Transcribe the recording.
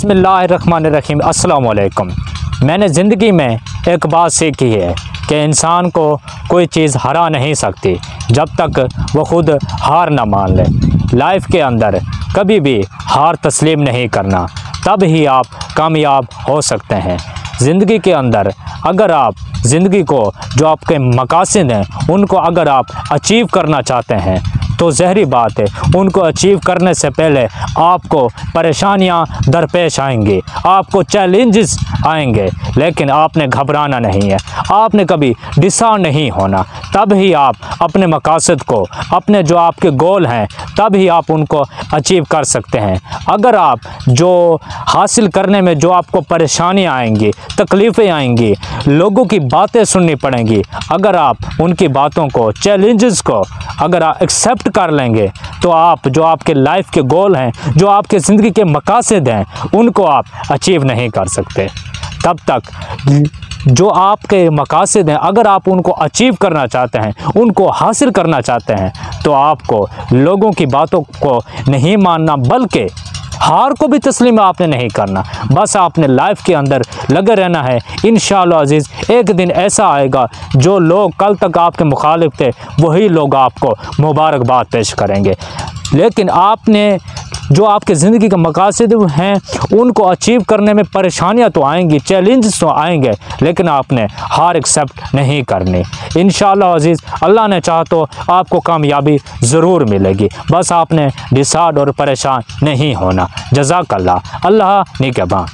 बसमीम अस्सलाम मैंने ज़िंदगी में एक बात सीखी है कि इंसान को कोई चीज़ हरा नहीं सकती, जब तक वो खुद हार ना मान ले। लाइफ के अंदर कभी भी हार तस्लीम नहीं करना, तब ही आप कामयाब हो सकते हैं। ज़िंदगी के अंदर अगर आप ज़िंदगी को, जो आपके मकासद हैं, उनको अगर आप अचीव करना चाहते हैं तो जहरी बात है। उनको अचीव करने से पहले आपको परेशानियाँ दरपेश आएँगी। आपको चैलेंजेस आएँगे, लेकिन आपने घबराना नहीं है। आपने कभी डिसाइड नहीं होना। तब ही आप अपने मकासद को, अपने जो आपके गोल हैं, तब ही आप उनको अचीव कर सकते हैं। अगर आप जो हासिल करने में जो आपको परेशानियाँ आएँगी, तकलीफ़ें आएँगी, लोगों की बातें सुननी पड़ेंगी, अगर आप उनकी बातों को चैलेंजेस को अगर आप एक्सेप्ट कर लेंगे। तो आप, जो आपके लाइफ के गोल हैं, जो आपके ज़िंदगी के मकासद हैं, उनको आप अचीव नहीं कर सकते। तब तक जो आपके मकासद हैं, अगर आप उनको अचीव करना चाहते हैं, उनको हासिल करना चाहते हैं तो आपको लोगों की बातों को नहीं मानना, बल्कि हार को भी तस्लीम आपने नहीं करना। बस आपने लाइफ के अंदर लगे रहना है। इन अज़ीज़, एक दिन ऐसा आएगा, जो लोग कल तक आपके मुखालिफ थे, वही लोग आपको मुबारकबाद पेश करेंगे। लेकिन आपने जो आपके ज़िंदगी के मकासद हैं, उनको अचीव करने में परेशानियाँ तो आएँगी चैलेंजेस तो आएँगे, लेकिन आपने हार एक्सेप्ट नहीं करनी। इन अज़ीज़, अल्लाह ने चाह तो आपको कामयाबी ज़रूर मिलेगी। बस आपने डिसाइड और परेशान नहीं होना। जजाकल्ला अल्लाह अल्लाह निगबान